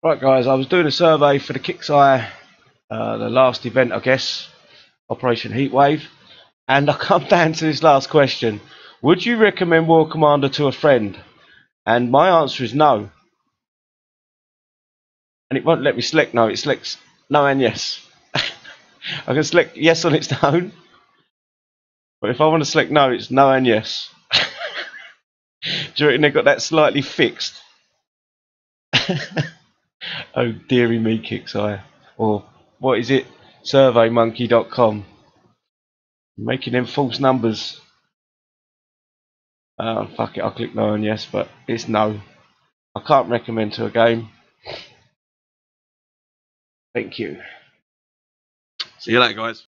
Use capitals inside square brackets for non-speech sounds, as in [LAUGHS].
Right, guys, I was doing a survey for the Kixeye, uh, the last event, I guess, Operation Heatwave, and I come [LAUGHS] down to this last question: Would you recommend War Commander to a friend? And my answer is no. And it won't let me select no. It selects no and yes. [LAUGHS] I can select yes on its [LAUGHS] own, but if I want to select no, it's no and yes. Do you reckon they got that slightly fixed? Oh dearie me, Kixeye. Or what is it? Surveymonkey.com. Making them false numbers. Uh, fuck it, I'll click no and yes, but it's no. I can't recommend to a game. Thank you. See you later, guys.